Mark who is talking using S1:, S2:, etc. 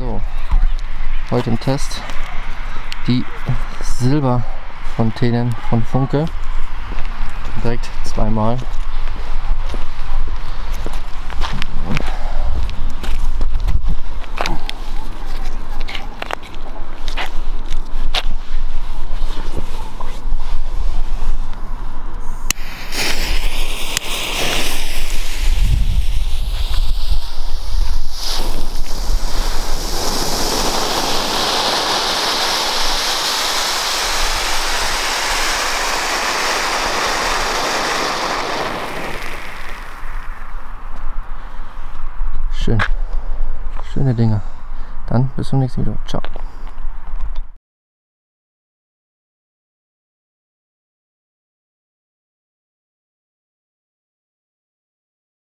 S1: So, heute im Test die Silberfontänen von Funke. Direkt zweimal Schön. Schöne Dinger. Dann bis zum nächsten Video. Ciao.